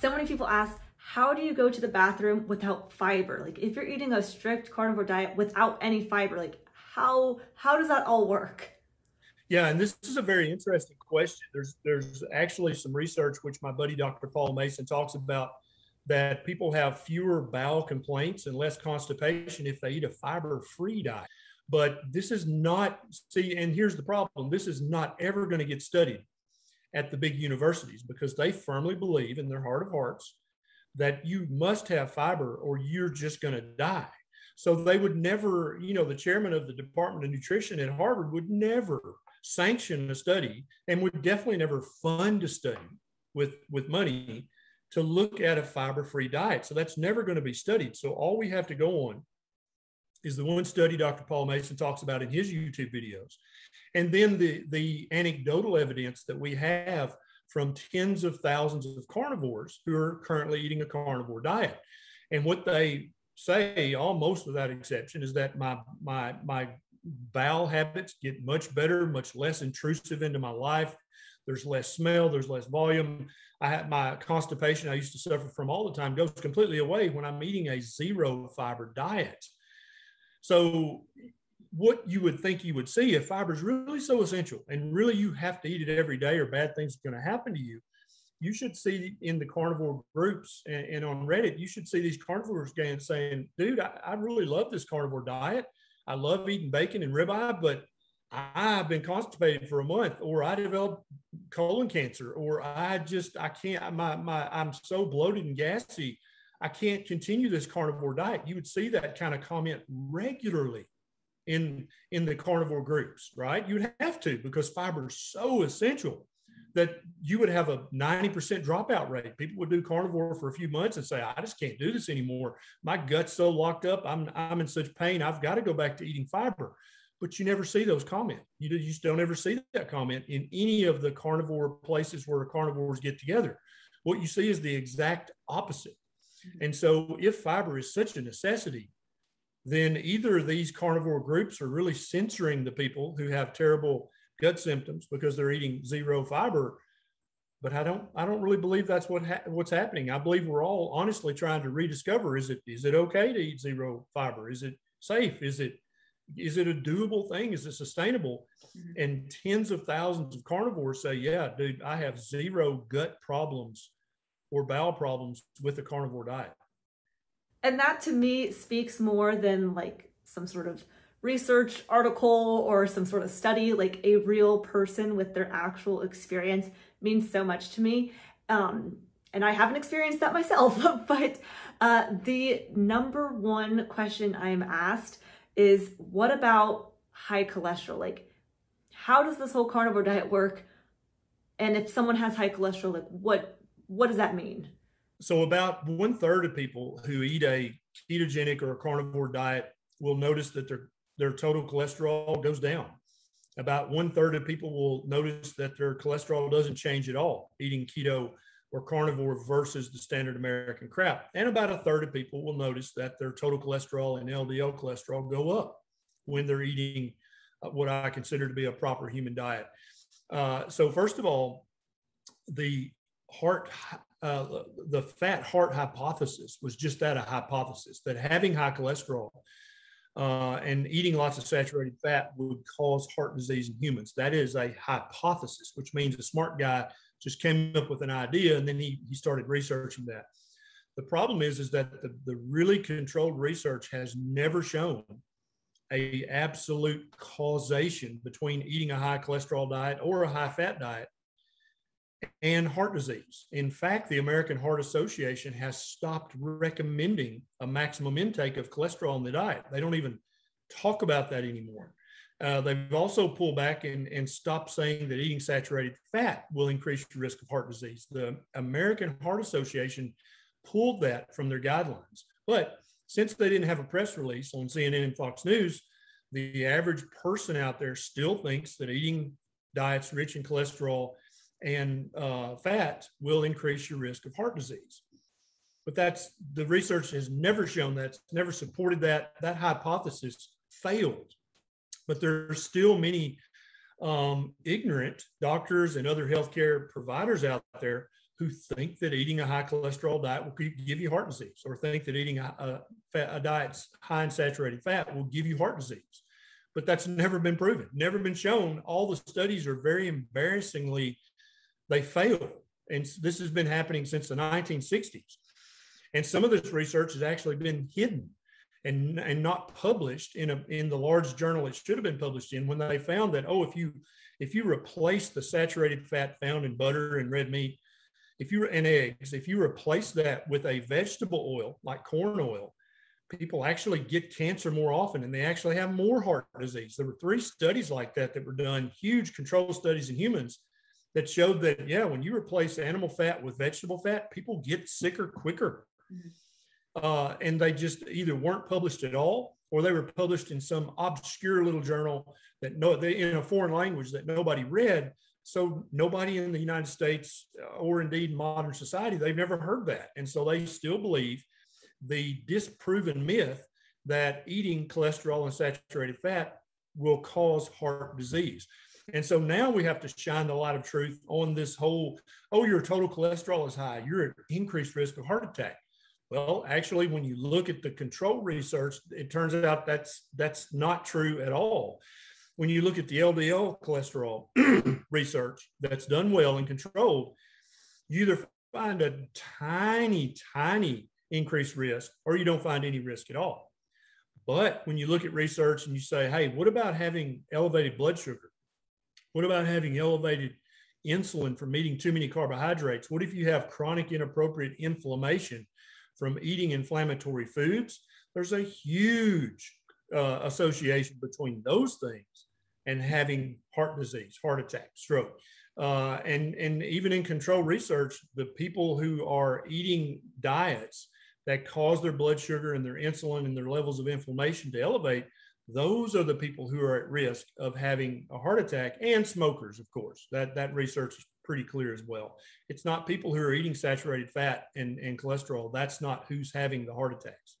So many people ask, how do you go to the bathroom without fiber? Like if you're eating a strict carnivore diet without any fiber, like how how does that all work? Yeah, and this is a very interesting question. There's there's actually some research which my buddy Dr. Paul Mason talks about that people have fewer bowel complaints and less constipation if they eat a fiber-free diet. But this is not see, and here's the problem: this is not ever going to get studied at the big universities because they firmly believe in their heart of hearts that you must have fiber or you're just going to die. So they would never, you know, the chairman of the Department of Nutrition at Harvard would never sanction a study and would definitely never fund a study with, with money to look at a fiber-free diet. So that's never going to be studied. So all we have to go on is the one study Dr. Paul Mason talks about in his YouTube videos. And then the, the anecdotal evidence that we have from tens of thousands of carnivores who are currently eating a carnivore diet. And what they say, almost without exception, is that my my my bowel habits get much better, much less intrusive into my life. There's less smell, there's less volume. I have my constipation I used to suffer from all the time goes completely away when I'm eating a zero fiber diet. So what you would think you would see if fiber is really so essential and really you have to eat it every day or bad things are going to happen to you you should see in the carnivore groups and, and on reddit you should see these carnivores again saying dude I, I, really love this carnivore diet. I love eating bacon and ribeye but i've been constipated for a month or i developed colon cancer or i just i can't my, my i'm so bloated and gassy. I can't continue this carnivore diet. You would see that kind of comment regularly in in the carnivore groups, right? You'd have to because fiber is so essential that you would have a 90% dropout rate. People would do carnivore for a few months and say, I just can't do this anymore. My gut's so locked up. I'm, I'm in such pain. I've got to go back to eating fiber. But you never see those comments. You, you just don't ever see that comment in any of the carnivore places where carnivores get together. What you see is the exact opposite. And so, if fiber is such a necessity, then either of these carnivore groups are really censoring the people who have terrible gut symptoms because they're eating zero fiber. But I don't, I don't really believe that's what ha- what's happening. I believe we're all honestly trying to rediscover: is it is it okay to eat zero fiber? Is it safe? Is it is it a doable thing? Is it sustainable? Mm-hmm. And tens of thousands of carnivores say, "Yeah, dude, I have zero gut problems or bowel problems with the carnivore diet." And that to me speaks more than like some sort of research article or some sort of study, like a real person with their actual experience means so much to me. Um, and I haven't experienced that myself, but uh, the number one question I'm asked is what about high cholesterol? Like, how does this whole carnivore diet work? And if someone has high cholesterol, like what what does that mean? So about one third of people who eat a ketogenic or a carnivore diet will notice that their their total cholesterol goes down. About one third of people will notice that their cholesterol doesn't change at all eating keto or carnivore versus the standard American crap. And about a third of people will notice that their total cholesterol and LDL cholesterol go up when they're eating uh, what I consider to be a proper human diet. Uh, so, first of all, the heart uh, the fat heart hypothesis was just that a hypothesis that having high cholesterol uh, and eating lots of saturated fat would cause heart disease in humans. That is a hypothesis, which means a smart guy just came up with an idea and then he, he started researching that. The problem is, is that the, the really controlled research has never shown a absolute causation between eating a high cholesterol diet or a high fat diet and heart disease. In fact, the American Heart Association has stopped recommending a maximum intake of cholesterol in the diet. They don't even talk about that anymore. Uh, they've also pulled back and, and stopped saying that eating saturated fat will increase your risk of heart disease. The American Heart Association pulled that from their guidelines. But since they didn't have a press release on CNN and Fox News, the average person out there still thinks that eating diets rich in cholesterol and uh, fat will increase your risk of heart disease. But that's the research has never shown that, never supported that. That hypothesis failed. But there are still many um, ignorant doctors and other healthcare providers out there who think that eating a high cholesterol diet will give you heart disease or think that eating a, a, a diet high in saturated fat will give you heart disease. But that's never been proven, never been shown. All the studies are very embarrassingly, they fail. And this has been happening since the 1960s. And some of this research has actually been hidden and, and not published in, a, in the large journal it should have been published in when they found that, oh, if you if you replace the saturated fat found in butter and red meat if you and eggs, if you replace that with a vegetable oil like corn oil, people actually get cancer more often and they actually have more heart disease. There were three studies like that that were done, huge control studies in humans that showed that, yeah, when you replace animal fat with vegetable fat, people get sicker quicker. Mm-hmm. Uh, and they just either weren't published at all or they were published in some obscure little journal that no, they, in a foreign language that nobody read so nobody in the United States uh, or indeed modern society, they've never heard that. And so they still believe the disproven myth that eating cholesterol and saturated fat will cause heart disease. And so now we have to shine the light of truth on this whole, oh, your total cholesterol is high, you're at increased risk of heart attack. Well, actually, when you look at the control research, it turns out that's that's not true at all when you look at the LDL cholesterol research that's done well and controlled, you either find a tiny, tiny increased risk or you don't find any risk at all. But when you look at research and you say, hey, what about having elevated blood sugar? What about having elevated insulin from eating too many carbohydrates? What if you have chronic inappropriate inflammation from eating inflammatory foods? There's a huge uh, association between those things and having heart disease, heart attack, stroke. Uh, and, and even in control research, the people who are eating diets that cause their blood sugar and their insulin and their levels of inflammation to elevate, those are the people who are at risk of having a heart attack and smokers, of course. That, that research is pretty clear as well. It's not people who are eating saturated fat and, and cholesterol. That's not who's having the heart attacks.